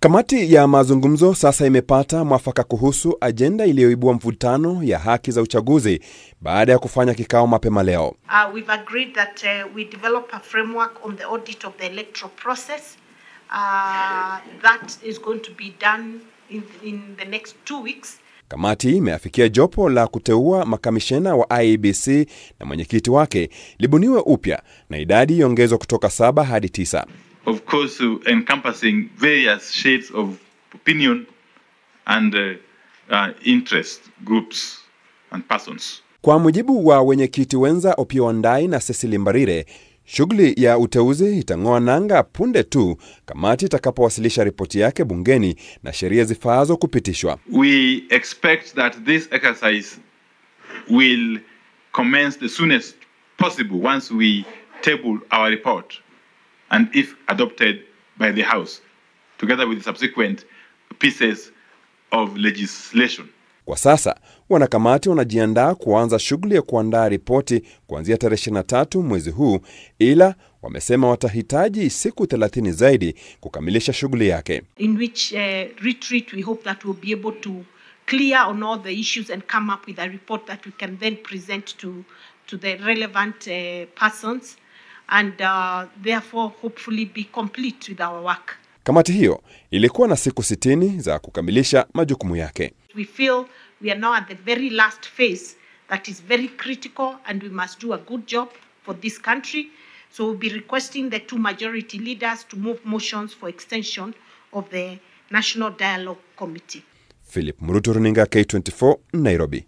Kamati ya mazungumzo sasa imepata mwafaka kuhusu ajenda iliyoibua mvutano ya haki za uchaguzi baada ya kufanya kikao mapema leo. Uh, we've agreed that uh, we develop a framework on the audit of the electoral process. Uh, that is going to be done in, in the next two weeks. Kamati imeafikia jopo la kuteua makamishena wa IEBC na mwenyekiti wake libuniwe upya na idadi iongezwa kutoka saba hadi tisa. Of course, uh, encompassing various shades of opinion and uh, uh, interest groups and persons. Kwa mujibu wa wenyekiti wenza Opiyo Wandayi na Cecily Mbarire, shughuli ya uteuzi itang'oa nanga punde tu kamati itakapowasilisha ripoti yake bungeni na sheria zifaazo kupitishwa. We expect that this exercise will commence the soonest possible once we table our report and if adopted by the House, together with the subsequent pieces of legislation. Kwa sasa wanakamati wanajiandaa kuanza shughuli ya kuandaa ripoti kuanzia tarehe 23 mwezi huu, ila wamesema watahitaji siku 30 zaidi kukamilisha shughuli yake. in which uh, retreat we hope that we'll be able to clear on all the issues and come up with a report that we can then present to, to the relevant uh, persons and uh, therefore hopefully be complete with our work. Kamati hiyo ilikuwa na siku 60 za kukamilisha majukumu yake. We feel we are now at the very last phase that is very critical and we must do a good job for this country. So we'll be requesting the two majority leaders to move motions for extension of the National Dialogue Committee. Philip Murutu, runinga K24, Nairobi.